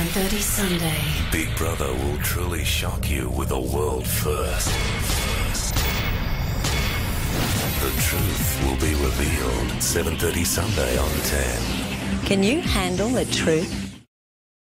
7:30 Sunday. Big Brother will truly shock you with a world first. The truth will be revealed 7:30 Sunday on 10. Can you handle the truth?